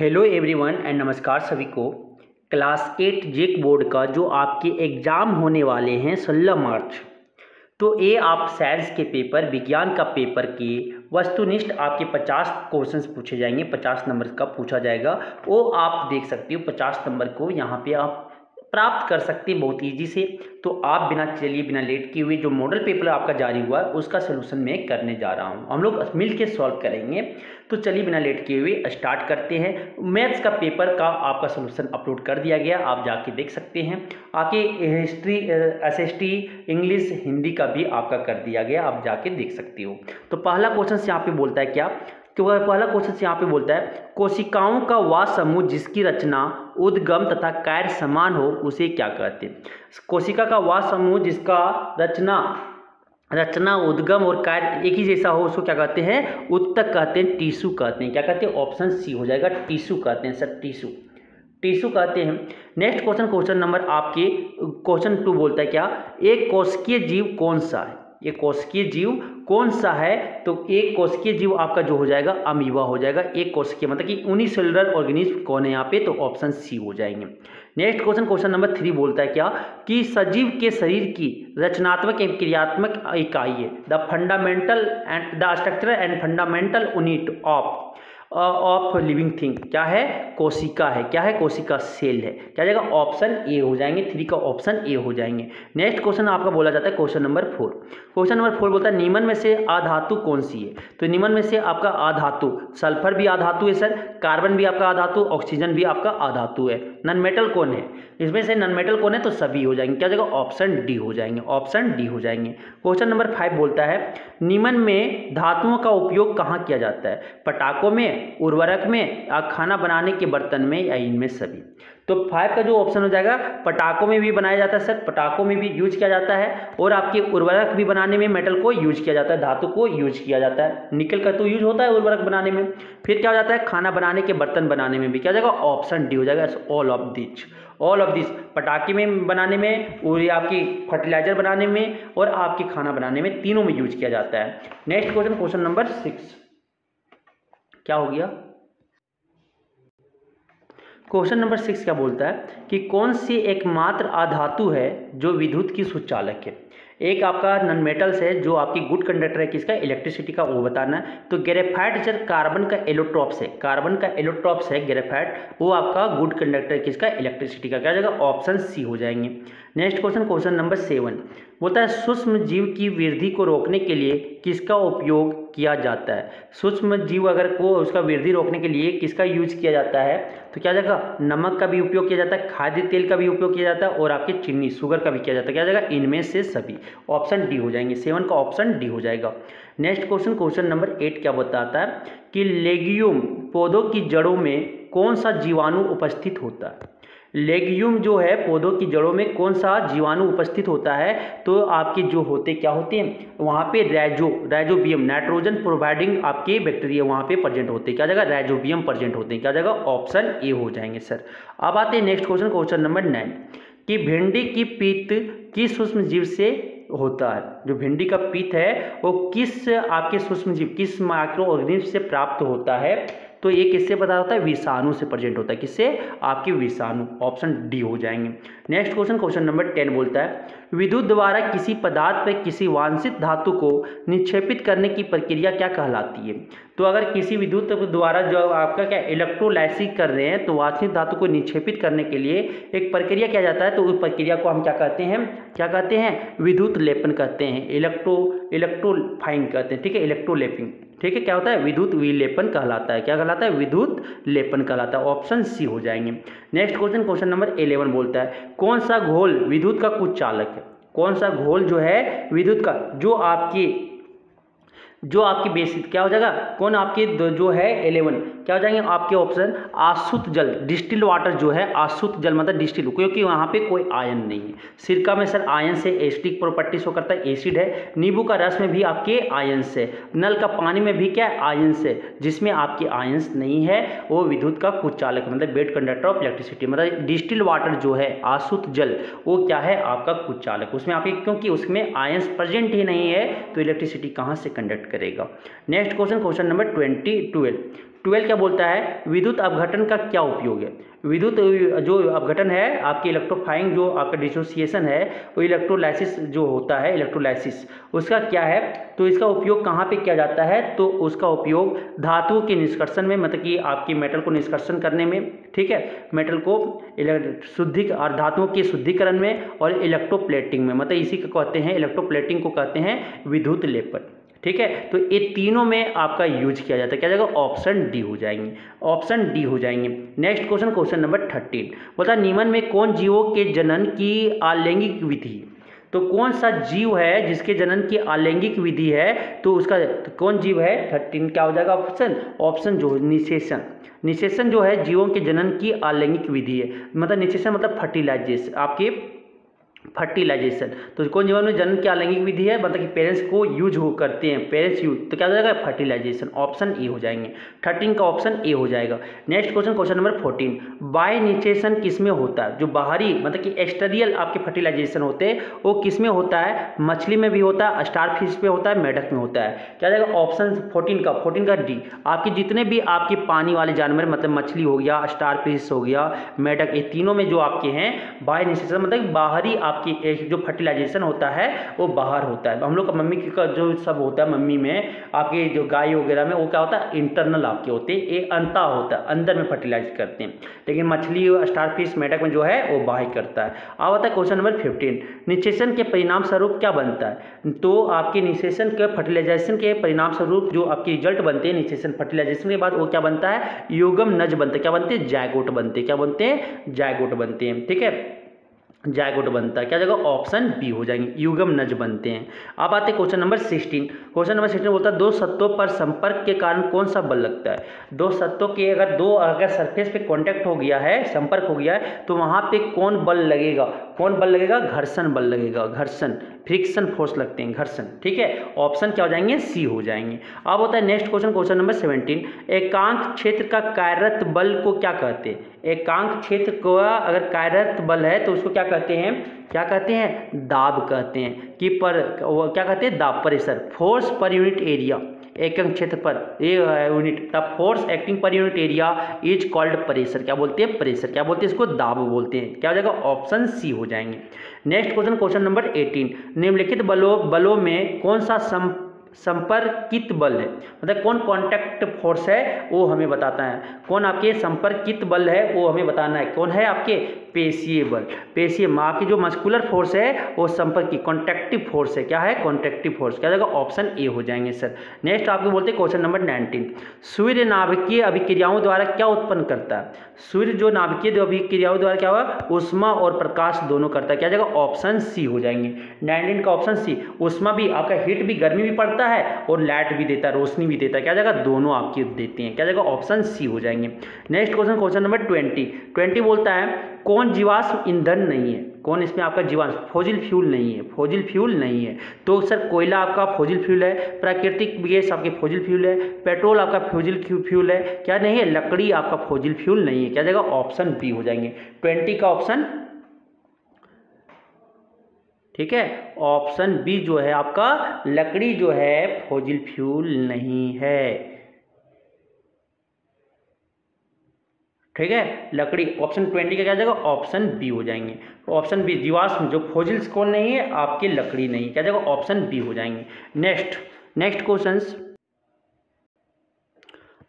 Hello everyone and नमस्कार सभी को। क्लास एट जेक बोर्ड का जो आपके एग्ज़ाम होने वाले हैं सोलह मार्च। तो ये आप साइंस के पेपर विज्ञान का पेपर के वस्तुनिष्ठ आपके पचास क्वेश्चंस पूछे जाएँगे, पचास नंबर का पूछा जाएगा। वो आप देख सकते हो, पचास नंबर को यहाँ पे आप प्राप्त कर सकते हैं बहुत ईजी से। तो आप बिना चलिए, बिना लेट किए हुए जो मॉडल पेपर आपका जारी हुआ है, उसका सोल्यूशन मैं करने जा रहा हूँ। हम लोग मिल के सॉल्व करेंगे। तो चलिए, बिना लेट किए हुए स्टार्ट करते हैं। मैथ्स का पेपर का आपका सोल्यूशन अपलोड कर दिया गया। आप जाके देख सकते हैं। आके history S S T English Hindi का भी आपका कर दिया गया। आप जाके देख सकते हो। तो पहला क्वेश्चन यहाँ पे बोलता है क्या? तो पहला क्वेश्चन यहाँ पे बोलता है, कोशिकाओं का वह समूह जिसकी रचना उद्गम तथा कार्य समान हो, उसे क्या कहते हैं? कोशिका का वह समूह जिसका रचना रचना उद्गम और कार्य एक ही जैसा हो, उसको क्या कहते हैं? उत्तक कहते हैं, टीसू कहते हैं। क्या कहते हैं? ऑप्शन सी हो जाएगा, टीसू कहते हैं, सर, टीसू। टीसू कहते हैं, नेक्स्ट क्वेश्चन क्वेश्चन नंबर आपके, क्वेश्चन टू बोलता है क्या? एक कोशिकीय जीव कौन सा है? ये कोशिकीय जीव कौन सा है? तो एक कोशिकीय जीव आपका जो हो जाएगा, अमीबा हो जाएगा। एक कोशिकीय मतलब कि यूनिसेलुलर ऑर्गेनिज्म कौन है यहाँ पे? तो ऑप्शन सी हो जाएँगे। Next question question number three बोलता है क्या? कि सजीव के शरीर की रचनात्मक एवं क्रियात्मक इकाई है। The fundamental and the structure and fundamental unit of of living thing क्या है? कोशिका है। क्या है? कोशिका सेल है। क्या जाएगा? ऑप्शन ए हो जाएँगे। थ्री का ऑप्शन ए हो जाएँगे। नेक्स्ट क्वेश्चन आपका बोला जाता है question number four question number four बोलता है, निमन में से आधातु कौन सी है? तो निमन में से आपका आधातु सल्फ़र भी आधातु है सर कार्बन भी आपका आधातु ऑक्सीजन भी आपका आधातु है। नन मेटल कौन है? इसमें से नन मेटल कौन है तो सभी हो जाएँगे। क्या जाएगा? ऑप्शन डी हो जाएँगे। ऑप्शन डी हो जाएँगे। क्वेश्चन नंबर फाइव बोलता है, निमन में धातुओं का उपयोग कहाँ किया जाता है? पटाखों में उर्वरक में या खाना बनाने के बर्तन में या इनमें सभी। तो फाइव का जो ऑप्शन हो जाएगा, पटाखों में भी बनाया जाता है सर पटाखों में भी यूज़ किया जाता है और आपके उर्वरक भी बनाने में मेटल को यूज़ किया जाता है, धातु को यूज़ किया जाता है। निकल का तो यूज़ होता है उर्वरक बनाने में। फिर क्या हो जाता है, खाना बनाने के बर्तन बनाने में भी क्या जाएगा ऑप्शन डी हो जाएगा। All of which all of this पटाखे में बनाने में और आपकी फर्टिलाइज़र बनाने में और आपके खाना बनाने में तीनों में यूज़ किया जाता है। Next question question number six क्या हो गया? क्वेश्चन नंबर सिक्स क्या बोलता है कि कौन सी एकमात्र आधातु है जो विद्युत की सुचालक है? एक आपका नन मेटल्स है जो आपकी गुड कंडक्टर है, किसका? इलेक्ट्रिसिटी का, वो बताना है। तो ग्रेफाइट जब कार्बन का एलोट्रॉप्स है कार्बन का एलोट्रॉप्स है ग्रेफाइट वो आपका गुड कंडक्टर किसका? इलेक्ट्रिसिटी का। क्या जाएगा? ऑप्शन सी हो जाएँगे। Next question question number seven बोलता है, सूक्ष्म जीव की वृद्धि को रोकने के लिए किसका उपयोग किया जाता है? सूक्ष्म जीव अगर को, उसका वृद्धि रोकने के लिए किसका यूज़ किया जाता है? तो क्या जाएगा नमक का भी उपयोग किया जाता है, खाद्य तेल का भी उपयोग किया जाता है और आपके चीनी शुगर का भी किया जाता है। क्या जाएगा इनमें से सभी। ऑप्शन डी हो जाएँगे। सेवन का ऑप्शन डी हो जाएगा। Next question question number eight क्या बताता है कि लेग्यूम पौधों की जड़ों में कौन सा जीवाणु उपस्थित होता है? लेग्यूम जो है, पौधों की जड़ों में कौन सा जीवाणु उपस्थित होता है? तो आपके जो होते क्या होते हैं? वहाँ पे रैजो रैजोबियम नाइट्रोजन प्रोवाइडिंग आपके बैक्टीरिया वहाँ पे प्रेजेंट होते हैं। क्या जगह? रैजोबियम प्रेजेंट होते हैं। क्या जगह? ऑप्शन ए हो जाएँगे, सर। अब आते हैं next question question number nine कि भिंडी की पीत किस सूक्ष्म जीव से होता है? जो भिंडी का पीत है, वो किस आपके सूक्ष्म जीव किस माइक्रो ऑर्गेनिज्म से प्राप्त होता है? तो ये किससे पता होता है? विषाणु से प्रेजेंट होता है। किससे? आपके विषाणु ऑप्शन डी हो जाएँगे। Next question question number ten बोलता है, विद्युत द्वारा किसी पदार्थ पर किसी वांछित धातु को निक्षेपित करने की प्रक्रिया क्या कहलाती है? तो अगर किसी विद्युत द्वारा जो आपका क्या इलेक्ट्रोलाइसिस कर रहे हैं तो वांछित धातु को निक्षेपित करने के लिए एक प्रक्रिया किया जाता है। तो उस प्रक्रिया को हम क्या कहते हैं? क्या कहते हैं? विद्युत लेपन कहते हैं। इलेक्ट्रो इलेक्ट्रोफाइंग कहते हैं। ठीक है? इलेक्ट्रोलेपिंग ठीक है, क्या होता है? विद्युत विलेपन कहलाता है। क्या कहलाता है? विद्युत लेपन कहलाता है। ऑप्शन सी हो जाएँगे। Next question question number eleven बोलता है, कौन सा घोल विद्युत का कुछ चालक है? कौन सा घोल जो है विद्युत का? जो आपकी जो आपकी बेसिक क्या हो जाएगा? कौन आपकी जो है एलेवन क्या हो जाएँगे आपके ऑप्शन आशुत जल डिस्टिल वाटर जो है आशुत जल मतलब डिस्टिल क्योंकि वहाँ पे कोई आयन नहीं है। सिरका में सर आयन से एसिडिक प्रॉपर्टी शो करता है एसिड है। नींबू का रस में भी आपके आयन से नल का पानी में भी क्या है? आयन से जिसमें आपके आयंस नहीं है, वो विद्युत का कुछ चालक मतलब बेड कंडक्टर ऑफ़ इलेक्ट्रिसिटी मतलब डिस्टिल वाटर जो है आशुत जल, वो क्या है? आपका कुचालक उसमें आपके, क्योंकि उसमें आयंस प्रेजेंट ही नहीं है तो इलेक्ट्रिसिटी कहाँ से कंडक्ट करेगा? Next question question number twenty twelve twelve क्या बोलता है? विद्युत अपघटन का क्या उपयोग है? विद्युत जो अपघटन है, आपकी इलेक्ट्रोफाइंग जो आपका डिसोसिएशन है, वो इलेक्ट्रोलाइसिस जो होता है इलेक्ट्रोलाइसिस उसका क्या है? तो इसका उपयोग कहाँ पे किया जाता है? तो उसका उपयोग धातुओं के निष्कर्षण में मतलब कि आपकी मेटल को निष्कर्षण करने में, ठीक है? मेटल को शुद्धि, और धातुओं के शुद्धिकरण में और इलेक्ट्रोप्लेटिंग में मतलब इसी को कहते हैं इलेक्ट्रोप्लेटिंग को कहते हैं विद्युत लेपन। ठीक है? तो ये तीनों में आपका यूज़ किया जाता है। क्या जाएगा? ऑप्शन डी हो जाएँगे। ऑप्शन डी हो जाएँगे। Next question question number thirteen बोलता निम्न में कौन जीवों के जनन की आलैंगिक विधि? तो कौन सा जीव है जिसके जनन की आलैंगिक विधि है? तो उसका तो कौन जीव है? थर्टीन क्या हो जाएगा? ऑप्शन ऑप्शन जो निशेषण निशेषण जो है, जीवों के जनन की आलैंगिक विधि है। मतलब निशेषण मतलब फर्टिलाइजेशन आपके फर्टिलाइजेशन। तो कौन जीवन में जन्म की अलैंगिक विधि है? मतलब कि पेरेंट्स को यूज़ हो करते हैं। पेरेंट्स यूज़ तो क्या हो जाएगा? फर्टिलाइजेशन ऑप्शन ए हो जाएँगे। थर्टीन का ऑप्शन ए हो जाएगा। Next question question number fourteen bye निचेशन किसमें होता है? जो बाहरी मतलब कि एक्सटरियल आपके फर्टिलाइजेशन होते हैं, वो किसमें होता है? मछली में भी होता है स्टार फ़िश में होता है, मेढक में होता है। क्या जाएगा? ऑप्शन फोर्टीन का फोर्टीन का डी आपके जितने भी आपके पानी वाले जानवर मतलब मछली हो गया स्टार फ़िश हो गया, मेढक, ये तीनों में जो आपके हैं बाय निचेशन मतलब बाहरी आपकी जो फर्टिलाइजेशन होता है, वो बाहर होता है। हम लोग का मम्मी का जो सब होता है मम्मी में, आपके जो गाय वगैरह में, वो क्या होता है इंटरनल आपके होते हैं एक अंता होता है, अंदर में फर्टिलाइज करते हैं। लेकिन मछली स्टार फ़िश मेढक में जो है, वो बाहर करता है। अब आता है क्वेश्चन नंबर फिफ्टीन निशेषण के परिणाम स्वरूप क्या बनता है? तो आपके निशेषण के फर्टिलाइजेशन के परिणाम स्वरूप जो आपके रिज़ल्ट बनते हैं निशेषण फर्टिलाइजेशन के बाद वो क्या बनता है? युगम नज बनते हैं। क्या बनते हैं? जैगोट बनते क्या बनते हैं? जैगोट बनते हैं। ठीक है? जायगोट बनता है। क्या जाएगा ऑप्शन बी हो जाएँगे। युगम नज बनते हैं। अब आते हैं question number sixteen question number sixteen बोलता है, दो सत्तों पर संपर्क के कारण कौन सा बल लगता है? दो सत्तों के अगर दो अगर सरफेस पे कांटेक्ट हो गया है, संपर्क हो गया है तो वहाँ पे कौन बल लगेगा? कौन बल लगेगा? घर्षण बल लगेगा। घर्षण। फ्रिक्शन फोर्स लगते हैं, घर्षण, ठीक है? ऑप्शन क्या हो जाएँगे? सी हो जाएँगे। अब होता है next question question number seventeen. एकांक क्षेत्र का कार्यरत बल को क्या कहते हैं? एकांक क्षेत्र का अगर कार्यरत बल है तो उसको क्या कहते हैं? क्या कहते हैं? दाब कहते हैं। कि पर क्या कहते हैं? दाब, परिसर, फोर्स पर यूनिट एरिया। एकम क्षेत्र पर, a unit the force acting per unit area is called pressure क्या बोलते हैं? प्रेशर क्या बोलते हैं? इसको दाब बोलते हैं। क्या हो जाएगा? ऑप्शन सी हो जाएँगे। Next question question number eighteen निम्नलिखित बलों बलों में कौन सा सम संपर्कित बल है। मतलब कौन कॉन्टैक्ट फोर्स है, वो हमें बताता है। कौन आपके संपर्कित बल है, वो हमें बताना है। कौन है आपके पेशीय बल? पेशीय आपकी जो मस्कुलर फोर्स है, वो संपर्क की कॉन्ट्रेक्टिव फोर्स है। क्या है? कॉन्ट्रेक्टिव फोर्स क्या जाएगा ऑप्शन ए हो जाएँगे सर नेक्स्ट आपको बोलते हैं क्वेश्चन नंबर नाइनटीन सूर्य नाभिकीय अभिक्रियाओं द्वारा क्या उत्पन्न करता है? सूर्य जो नाभिकीय अभिक्रियाओं द्वारा क्या हुआ? उष्मा और प्रकाश दोनों करता है। क्या जाएगा ऑप्शन सी हो जाएँगे। नाइनटीन का ऑप्शन सी उष्मा भी, आपका हीट भी, गर्मी भी पड़ता है और लाइट भी देता है, रोशनी भी देता है। क्या जाएगा दोनों आपकी देते हैं। क्या जाएगा ऑप्शन सी हो जाएँगे। Next question question number twenty. Twenty बोलता है, कौन जीवाश्म ईंधन नहीं है? कौन इसमें आपका जीवाश्म? फोजिल फ्यूल नहीं है। फोजिल फ्यूल नहीं है। तो सर, कोयला आपका फोजिल फ्यूल है, प्राकृतिक गैस आपके फोजिल फ्यूल है, पेट्रोल आपका फोजिल फ्यूल है। क्या नहीं है? लकड़ी आपका फोजिल फ्यूल नहीं है। क्या जाएगा ऑप्शन बी हो जाएँगे। ट्वेंटी का ऑप्शन ठीक है? ऑप्शन बी जो है आपका, लकड़ी जो है फोजिल फ्यूल नहीं है। ठीक है? लकड़ी ऑप्शन ट्वेंटी का क्या जाएगा? ऑप्शन बी हो जाएँगे। ऑप्शन बी जीवाश्म जो फोजिल्स कौन नहीं है, आपकी लकड़ी नहीं। क्या जाएगा? ऑप्शन बी हो जाएँगे। नेक्स्ट नेक्स्ट क्वेश्चन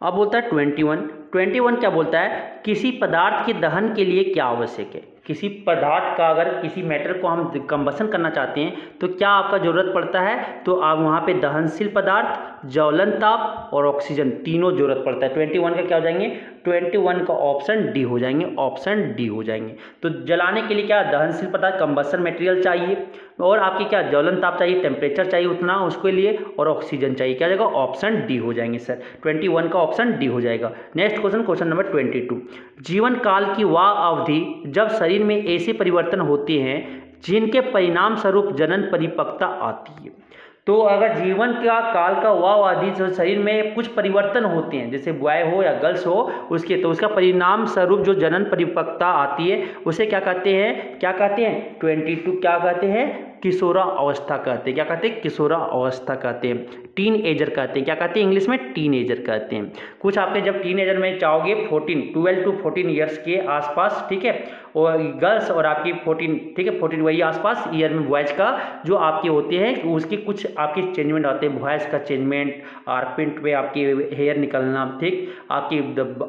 अब बोलता है ट्वेंटी वन ट्वेंटी वन क्या बोलता है? किसी पदार्थ के दहन के लिए क्या आवश्यक है? किसी पदार्थ का अगर किसी मैटर को हम कंबसन करना चाहते हैं तो क्या आपका ज़रूरत पड़ता है? तो आप वहाँ पे दहनशील पदार्थ ज्वलन ताप और ऑक्सीजन तीनों ज़रूरत पड़ता है। ट्वेंटी वन का क्या हो जाएँगे? ट्वेंटी वन का ऑप्शन डी हो जाएँगे, ऑप्शन डी हो जाएँगे। तो जलाने के लिए क्या दहनशील पदार्थ, कंबसन मटेरियल चाहिए और आपकी क्या ज्वलन ताप चाहिए टेम्परेचर चाहिए उतना उसके लिए और ऑक्सीजन चाहिए। क्या जाएगा? ऑप्शन डी हो जाएँगे, सर। ट्वेंटी वन का ऑप्शन डी हो जाएगा। Next question question number twenty two. जीवन काल की वह अवधि जब शरीर में ऐसे परिवर्तन होते हैं, जिनके परिणाम स्वरूप जनन परिपक्वता आती है। तो अगर जीवन का काल का वाव आदि जो शरीर में कुछ परिवर्तन होते हैं, जैसे बॉय हो या गर्ल्स हो, उसके तो उसका परिणाम स्वरूप जो जनन परिपक्वता आती है, उसे क्या कहते हैं? क्या कहते हैं? ट्वेंटी टू क्या कहते हैं? किशोरा अवस्था कहते हैं। क्या कहते हैं? किशोरा अवस्था कहते हैं। टीन एजर कहते हैं। क्या कहते हैं? इंग्लिश में टीन एजर कहते हैं। कुछ आपके जब टीन एजर में चाहोगे fourteen twelve to fourteen years के आसपास, ठीक है? और गर्ल्स और आपकी फोर्टीन ठीक है? फोर्टीन वही आसपास ईयर में बॉयज़ का जो आपके होते हैं, उसके कुछ आपके चेंजमेंट आते हैं। बॉयज़ का चेंजमेंट आर्पेंट में आपके हेयर निकलना, ठीक? आपकी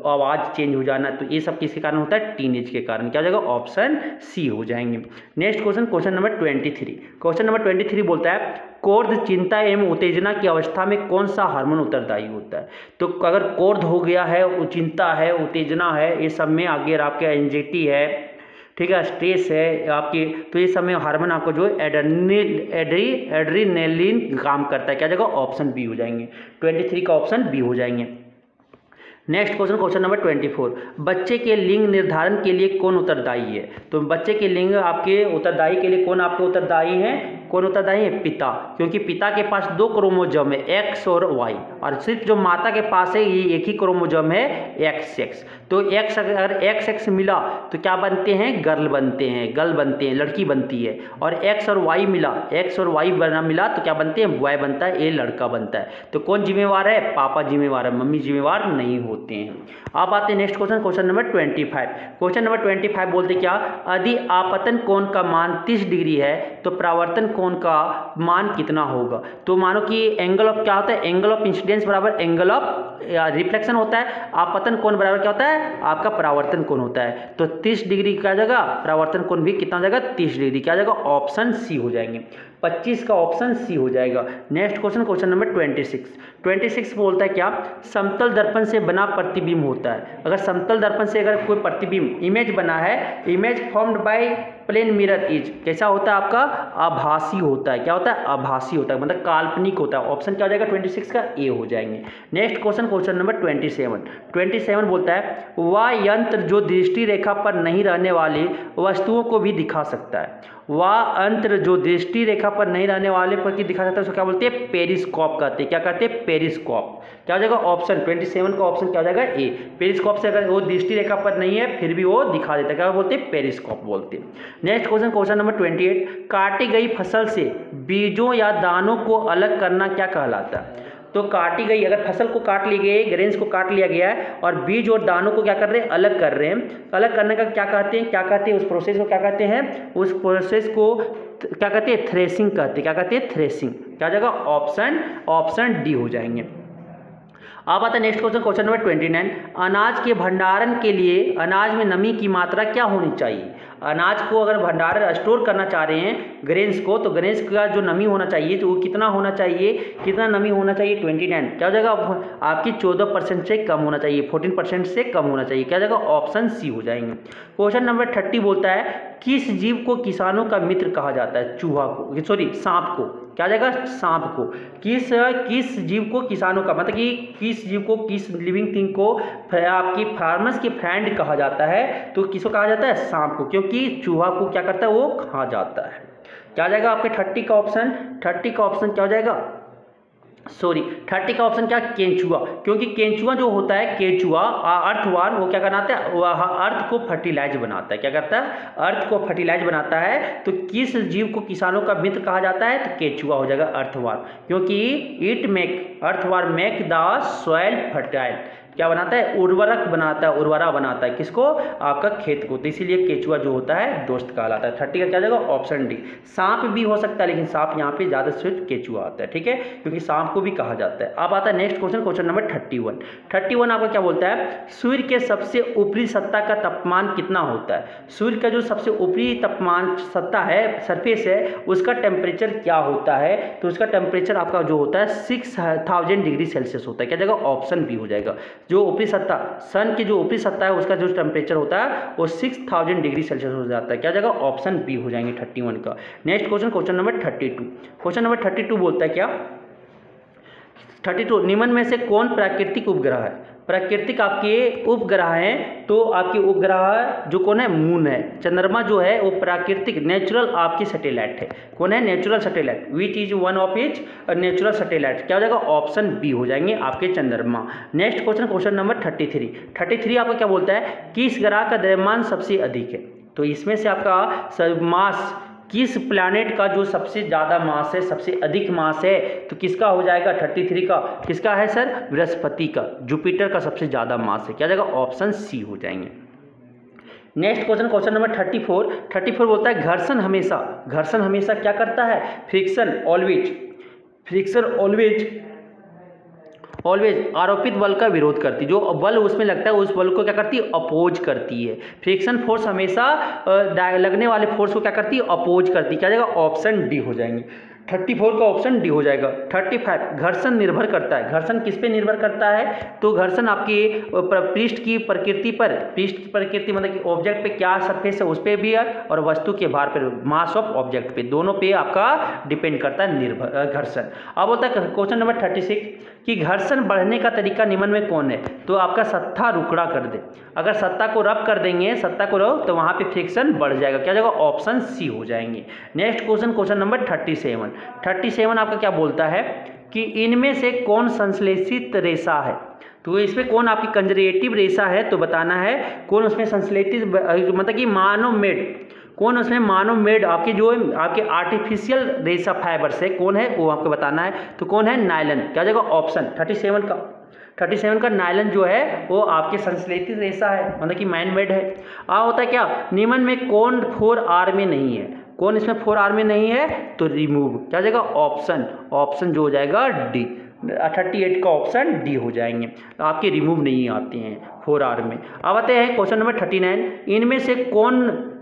आवाज़ चेंज हो जाना तो ये सब किसके कारण होता है? टीन के कारण। क्या हो जाएगा? ऑप्शन सी हो जाएँगे। Next question question number twenty three question number twenty three बोलता है कोर्ध चिंता एवं उत्तेजना की अवस्था में कौन सा हार्मोन उत्तरदायी होता है? तो अगर कोर्ध हो गया है चिंता है, उत्तेजना है, ये सब में अगर आपके एंजाइटी है, ठीक है स्ट्रेस है आपकी तो ये सब में हार्मोन आपको जो एड्रीनल एड्री एड्रीनेलिन काम करता है। क्या जगह? ऑप्शन बी हो जाएँगे। ट्वेंटी का ऑप्शन बी हो जाएँगे। Next question question number twenty four बच्चे के लिंग निर्धारण के लिए कौन उत्तरदायी है? तो बच्चे के लिंग आपके उत्तरदायी के लिए कौन आपके उत्तरदायी हैं? कौन उत्तरदायी है? पिता। क्योंकि पिता के पास दो क्रोमोजोम है एक्स और वाई और सिर्फ़ जो माता के पास है, ये एक ही क्रोमोजोम है एक्स एक्स तो एक्स अगर एक्स एक्स मिला तो क्या बनते हैं? गर्ल बनते हैं, गर्ल बनते हैं, लड़की बनती है। और एक्स और वाई मिला एक्स और वाई बना मिला तो क्या बनते हैं? बॉय बनता है ए लड़का बनता है। तो कौन जिम्मेवार है? पापा जिम्मेवार है, मम्मी जिम्मेवार नहीं होते हैं। अब आते हैं next question question number twenty five question number twenty five बोलते क्या? यदि आपतन कोण का मान तीस डिग्री है तो प्रावर्तन कोण का मान कितना होगा? तो मानो कि एंगल ऑफ़ क्या होता है? एंगल ऑफ़ इंसिडेंस बराबर एंगल ऑफ़ रिफ्लेक्शन होता है। आपतन कोण बराबर क्या होता है? आपका प्रावर्तन कोण होता है। तो तीस डिग्री क्या जगह प्रावर्तन कोण भी कितना जाएगा? तीस डिग्री। क्या जाएगा? ऑप्शन सी हो जाएँगे। पच्चीस का ऑप्शन सी हो जाएगा। Next question question number twenty six twenty six बोलता है क्या? समतल दर्पण से बना प्रतिबिंब होता है। अगर समतल दर्पण से अगर कोई प्रतिबिंब इमेज बना है image formed by plane mirror is. कैसा होता है आपका? आभासी होता है। क्या होता है? आभासी होता है। मतलब काल्पनिक होता है। ऑप्शन क्या हो जाएगा? ट्वेंटी सिक्स का ए हो जाएँगे। Next question question number twenty seven. Twenty seven बोलता है, वह यंत्र जो दृष्टि रेखा पर नहीं रहने वाली वस्तुओं को भी दिखा सकता है। वह अंतर जो दृष्टि रेखा पर नहीं रहने वाले पर की दिखा सकता है, उसको क्या बोलते हैं? पेरिस्कोप कहते हैं। क्या कहते हैं? पेरिस्कोप। क्या हो जाएगा? ऑप्शन, ट्वेंटी सेवन का ऑप्शन क्या हो जाएगा? ए। पेरिस्कोप से अगर वो दृष्टि रेखा पर नहीं है, फिर भी वो दिखा देता है। क्या बोलते हैं? पेरिस्कोप बोलते हैं। Next question question number twenty eight काटी गई फ़सल से बीजों या दानों को अलग करना क्या कहलाता है? तो काटी गई, अगर फ़सल को काट ली गई ग्रेन्स को काट लिया गया है, और बीज और दानों को क्या कर रहे हैं? अलग कर रहे हैं। अलग करने का क्या कहते हैं? क्या कहते हैं? उस प्रोसेस को क्या कहते हैं? उस प्रोसेस को क्या कहते हैं? थ्रेसिंग कहते हैं। क्या कहते हैं? थ्रेसिंग क्या जाएगा? ऑप्शन ऑप्शन डी हो जाएँगे। अब आता है next question question number twenty nine अनाज के भंडारण के लिए अनाज में नमी की मात्रा क्या होनी चाहिए? अनाज को अगर भंडारण स्टोर करना चाह रहे हैं ग्रेन्स को तो ग्रेन्स का जो नमी होना चाहिए तो वो कितना होना चाहिए? कितना नमी होना चाहिए? ट्वेंटी नाइन क्या हो जाएगा? आपकी चौदह परसेंट से कम होना चाहिए फोर्टीन परसेंट से कम होना चाहिए। क्या जाएगा? ऑप्शन सी हो जाएँगे। क्वेश्चन नंबर थर्टी बोलता है, किस जीव को किसानों का मित्र कहा जाता है? चूहा को सॉरी सांप को। क्या जाएगा? सांप को। किस किस जीव को? किसानों का। मतलब कि किस जीव को? किस लिविंग थिंग को? आपकी फार्मर्स के फ्रेंड कहा जाता है। तो किसको कहा जाता है? सांप को। क्योंकि चूहा को क्या करता है? वो खा जाता है। क्या जाएगा आपके थर्टी का ऑप्शन थर्टी का ऑप्शन क्या हो जाएगा? सॉरी थर्टी का ऑप्शन क्या? केंचुआ। क्योंकि केंचुआ जो होता है, केंचुआ अर्थवान, वो क्या बनाता है? वह अर्थ को फर्टिलाइज बनाता है। क्या करता है? अर्थ को फर्टिलाइज बनाता है। तो किस जीव को किसानों का मित्र कहा जाता है? तो केंचुआ हो जाएगा अर्थवान। क्योंकि it make earthworm make the soil fertile क्या बनाता है? उर्वरक बनाता है, उर्वरा बनाता है। किसको? आपका खेत को। तो इसीलिए केचुआ जो होता है, दोस्त कहलाता है। थर्टी का क्या जाएगा? Option D. सांप भी हो सकता है, लेकिन सांप यहाँ पे ज़्यादा स्विफ्ट केचुआ आता है, ठीक है? क्योंकि सांप को भी कहा जाता है। अब आता है next question question number thirty one. Thirty one आपका क्या बोलता है? सूर्य के सबसे ऊपरी सत्ता का तापमान कितना होता है? सूर्य का जो सबसे ऊपरी तापमान सत्ता है सरफेस है, उसका टेम्परेचर क्या होता है? तो उसका टेम्परेचर आपका जो होता है सिक्स थाउज़ेंड डिग्री सेल्सियस होता है। क्या जाएगा? ऑप्शन बी हो जाएगा। जो ऊपरी सत्ता सन की जो ऊपरी सत्ता है, उसका जो टेम्परेचर होता है, वो सिक्स थाउज़ेंड डिग्री सेल्सियस हो जाता है। क्या जाएगा? ऑप्शन बी हो जाएँगे थर्टी वन का। Next question question number thirty two question number thirty two बोलता है क्या? थर्टी टू निम्न में से कौन प्राकृतिक उपग्रह है? प्राकृतिक आपके उपग्रह हैं तो आपके उपग्रह जो कौन है? मून है। चंद्रमा जो है, वो प्राकृतिक नेचुरल आपकी सैटेलाइट है। कौन है? Natural satellite which is one of each natural satellite क्या हो जाएगा? ऑप्शन बी हो जाएँगे आपके चंद्रमा। Next question question number thirty three thirty three आपका क्या बोलता है? किस ग्रह का द्रव्यमान सबसे अधिक है? तो इसमें से आपका मास किस प्लानट का जो सबसे ज़्यादा मास है, सबसे अधिक मास है तो किसका हो जाएगा थर्टी थ्री का? किसका है सर बृहस्पति का। जुपिटर का सबसे ज़्यादा मास है। क्या जाएगा? ऑप्शन सी हो जाएँगे। Next question question number thirty four thirty four बोलता है, घर्षण हमेशा। घर्षण हमेशा क्या करता है? Friction always friction always always आरोपित बल का विरोध करती जो बल उसमें लगता है, उस बल को क्या करती है? अपोज करती है। फ्रिक्शन फोर्स हमेशा लगने वाले फोर्स को क्या करती है? अपोज करती क्या जाएगा? ऑप्शन डी हो जाएँगे। थर्टी फोर का ऑप्शन डी हो जाएगा। थर्टी फाइव, घर्षण निर्भर करता है। घर्षण किस पे निर्भर करता है? तो घर्षण आपके पृष्ठ की प्रकृति पर, पृष्ठ की प्रकृति मतलब कि ऑब्जेक्ट पे क्या सरफेस है उस पर भी है और वस्तु के भार पर मास ऑफ़ ऑब्जेक्ट पे। दोनों पे आपका डिपेंड करता है निर्भर घर्षण। अब होता है क्वेश्चन नंबर थर्टी सिक्स कि घर्षण बढ़ने का तरीका निम्न में कौन है? तो आपका सत्ता रुकड़ा कर दे। अगर सत्ता को रब कर देंगे, सत्ता को रब तो वहाँ पे फ्रिक्शन बढ़ जाएगा। क्या जाएगा? ऑप्शन सी हो जाएँगे। Next question question number thirty seven. Thirty seven आपका क्या बोलता है कि इनमें से कौन संश्लेषित रेशा है? तो इसमें कौन आपकी कंजरेटिव रेशा है तो बताना है, कौन उसमें संश्लेषित मतलब कि मानव मेड कौन उसमें मानव मेड आपकी जो आपके आर्टिफिशियल रेशा फाइबर से कौन है, वो आपको बताना है तो कौन है? नाइलन क्या जगह ऑप्शन थर्टी सेवन का, थर्टी सेवन का नाइलन जो है, वो आपके संश्लेषित रेशा है मतलब कि मैन मेड है। आ होता है क्या? निमन में कौन फोर आर में नहीं है। कौन इसमें फोर आर में नहीं है तो रिमूव क्या हो जाएगा? ऑप्शन ऑप्शन जो हो जाएगा डी थर्टी एट का ऑप्शन डी हो जाएँगे। तो आपके रिमूव नहीं आते हैं फोर आर में। अब आते हैं क्वेश्चन नंबर थर्टी नाइन इनमें से कौन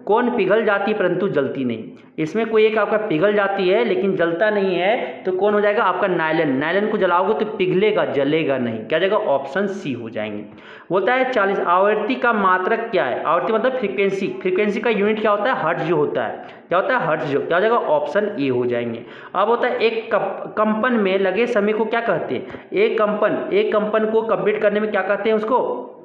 कौन पिघल जाती परंतु जलती नहीं। इसमें कोई एक आपका पिघल जाती है, लेकिन जलता नहीं है तो कौन हो जाएगा? आपका नायलन। नायलन को जलाओगे तो पिघलेगा, जलेगा नहीं। क्या जाएगा? ऑप्शन सी हो जाएँगे। बोलता है चालीस, आवृत्ति का मात्रक क्या है? आवृत्ति मतलब फ्रीक्वेंसी। फ्रीक्वेंसी का यूनिट क्या होता है? हर्ट जो होता है। क्या होता है? हर्ट जो। क्या हो जाएगा? ऑप्शन ए हो जाएँगे। अब होता है एक कंपन में लगे समय को क्या कहते हैं? एक कंपन। एक कंपन को कंप्लीट करने में क्या कहते हैं उसको?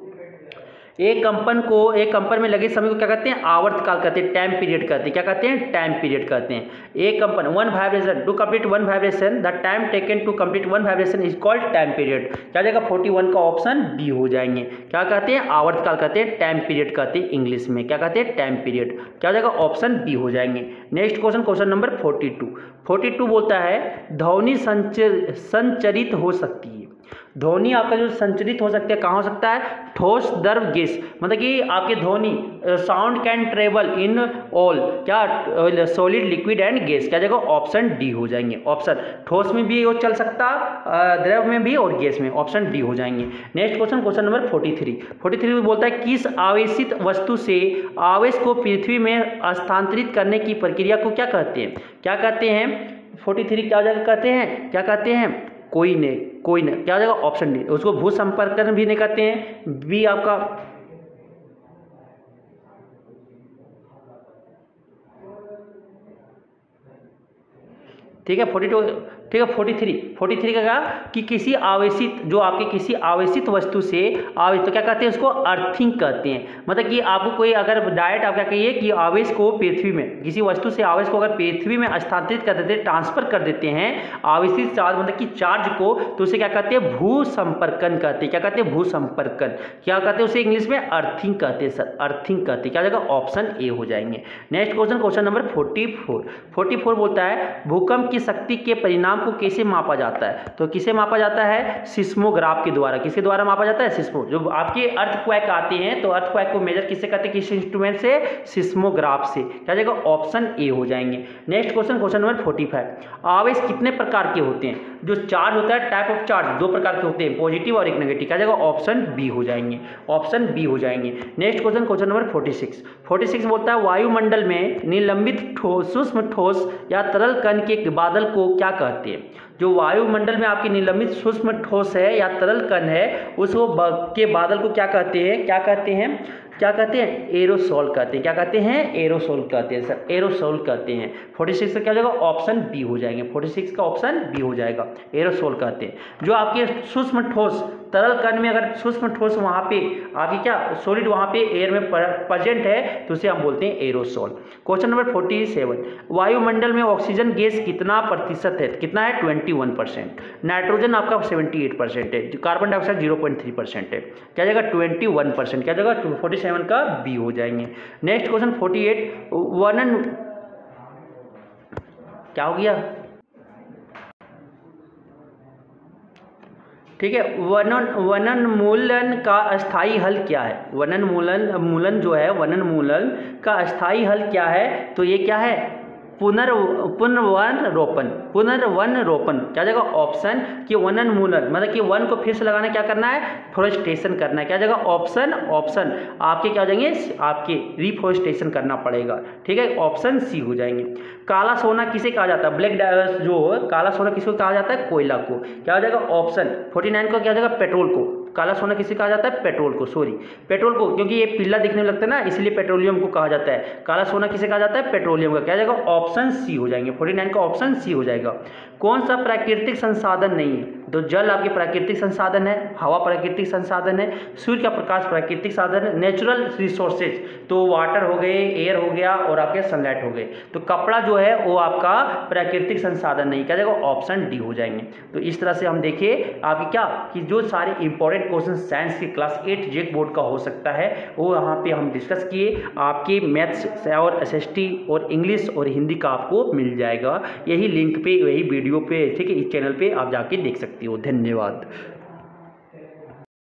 एक कंपन को, एक कंपन में लगे समय को क्या कहते हैं? आवर्त काल कहते हैं टाइम पीरियड कहते हैं। क्या कहते हैं? टाइम पीरियड कहते हैं। एक कंपन one vibration to complete one vibration the time taken to complete one vibration is called time period क्या जाएगा? फोर्टी वन का ऑप्शन बी हो जाएँगे। क्या कहते हैं? आवर्त काल कहते हैं टाइम पीरियड कहते हैं इंग्लिश में। क्या कहते हैं? टाइम पीरियड क्या जाएगा? ऑप्शन बी हो जाएँगे। Next question question number forty two forty two बोलता है, ध्वनि संचर, संचरित हो सकती है। ध्वनि आपका जो संचरित हो सकता है, कहाँ हो सकता है? ठोस द्रव गैस। मतलब कि आपके ध्वनि sound can travel in all क्या सॉलिड लिक्विड एंड गैस क्या जगह ऑप्शन डी हो जाएँगे। ऑप्शन ठोस में भी वो चल सकता द्रव में भी और गैस में। ऑप्शन डी हो जाएँगे। Next question question number forty three forty three में बोलता है, किस आवेशित वस्तु से आवेश को पृथ्वी में स्थानांतरित करने की प्रक्रिया को क्या कहते हैं? क्या कहते हैं? फोर्टी थ्री क्या कहते हैं? क्या कहते हैं? कोई नहीं कोई नहीं, क्या हो जाएगा? ऑप्शन डी उसको भू संपर्कन भी नहीं कहते हैं। बी आपका ठीक है फोर्टी टू ठीक है फोर्टी थ्री फोर्टी थ्री का कहा कि किसी आवेशित, जो आपके किसी आवेशित वस्तु से आवेश तो क्या कहते हैं उसको? अर्थिंग कहते हैं। मतलब कि आपको कोई अगर डायरेक्ट आप क्या कहिए कि आवेश को पृथ्वी में, किसी वस्तु से आवेश को अगर पृथ्वी में स्थानांतरित कर देते ट्रांसफ़र कर देते हैं, आवेशित चार्ज मतलब कि चार्ज को तो उसे क्या कहते हैं? भू संपर्कन कहते हैं। क्या कहते हैं? भू संपर्कन क्या कहते हैं उसे इंग्लिश में? अर्थिंग कहते हैं सर। अर्थिंग कहते हैं। क्या जाएगा? ऑप्शन ए हो जाएँगे। Next question question number forty four forty four बोलता है, भूकंप की शक्ति के परिणाम को कैसे मापा जाता है? तो किसे मापा जाता है? सिस्मोग्राफ के द्वारा। किसके द्वारा मापा जाता है? सिस्मो। जो आपके अर्थ क्वैक आते हैं तो अर्थ क्वैक को मेजर किससे करते हैं? किस इंस्ट्रूमेंट से? सिस्मोग्राफ से। क्या जाएगा? ऑप्शन ए हो जाएँगे। Next question question number forty five आवेश कितने प्रकार के होते हैं? जो चार्ज होता है टाइप ऑफ़ चार्ज दो प्रकार के होते हैं पॉजिटिव और एक नेगेटिव क्या जाएगा? ऑप्शन बी हो जाएँगे। ऑप्शन बी हो जाएँगे। Next question question number forty six forty six बोलता है, वायुमंडल में निलंबित ठोस सूक्ष्म ठोस या तरल कण के बादल को क्या कहते जो वायुमंडल में आपकी निलंबित सूक्ष्म ठोस है या तरल कण है उसको के बादल को क्या कहते हैं? क्या कहते हैं? क्या कहते हैं? एरोसोल कहते हैं। क्या कहते हैं? एरोसोल कहते हैं, सर। एरोसोल कहते हैं। फोर्टी सिक्स का क्या हो जाएगा? ऑप्शन बी हो जाएँगे। फोर्टी सिक्स का ऑप्शन बी हो जाएगा। एरोसोल कहते हैं। जो आपके सूक्ष्म ठोस तरल कण में अगर सूक्ष्म ठोस वहाँ पे आपकी क्या सॉलिड वहाँ पे एयर में प्रेजेंट है तो उसे हम बोलते हैं aerosol question number forty seven वायुमंडल में ऑक्सीजन गैस कितना प्रतिशत है? कितना है? ट्वेंटी वन परसेंट नाइट्रोजन आपका सेवेंटी एट परसेंट है. Carbon dioxide zero point three percent है. क्या जाएगा? ट्वेंटी वन परसेंट क्या जाएगा? फोर्टी सेवन का बी हो जाएँगे. नेक्स्ट क्वेश्चन फोर्टी एट वर्णन क्या हो गया? ठीक है वनन वनन मूलन का अस्थाई हल क्या है? वनन मूलन जो है वनन मूलन का अस्थाई हल क्या है? तो ये क्या है? पुनर् पुनर्वन रोपण पुनर्वन रोपण। क्या जगह ऑप्शन कि वनन मूलन मतलब कि वन को फिर से लगाना क्या करना है? फोरेस्टेशन करना है। क्या जगह ऑप्शन ऑप्शन आपके क्या हो जाएँगे? आपके रिफोरेस्टेशन करना पड़ेगा। ठीक है? ऑप्शन सी हो जाएँगे। काला सोना किसे कहा जाता है? ब्लैक जो काला सोना किसको कहा जाता है? कोयला को। क्या हो जाएगा? ऑप्शन फोर्टी को क्या हो जाएगा? पेट्रोल को। काला सोना किसे कहा जाता है? पेट्रोल को सॉरी पेट्रोल को, क्योंकि ये पीला दिखने में लगता है ना, इसलिए पेट्रोलियम को कहा जाता है। काला सोना किसे कहा जाता है? पेट्रोलियम का। क्या जाएगा? ऑप्शन सी हो जाएँगे। फोर्टी नाइन का ऑप्शन सी हो जाएगा। कौन सा प्राकृतिक संसाधन नहीं है? तो जल आपके प्राकृतिक संसाधन है, हवा प्राकृतिक संसाधन है, सूर्य का प्रकाश प्राकृतिक साधन है नेचुरल रिसोर्सेज तो वाटर हो गए एयर हो गया और आपके सनलाइट हो गए। तो कपड़ा जो है, वो आपका प्राकृतिक संसाधन नहीं, क्या जाएगा ऑप्शन डी हो जाएँगे। तो इस तरह से हम देखिए, आपके क्या, कि जो सारे इंपॉर्टेंट क्वेश्चन साइंस के क्लास एट जेक बोर्ड का हो सकता है, वो यहाँ पे हम डिस्कस किए। आपके मैथ्स और एसएसटी और इंग्लिश और हिंदी का आपको मिल जाएगा। यही लिंक पे, यही वीडियो पे, ठीक है, इस चैनल पे आप जाके देख सकते हो? धन्यवाद।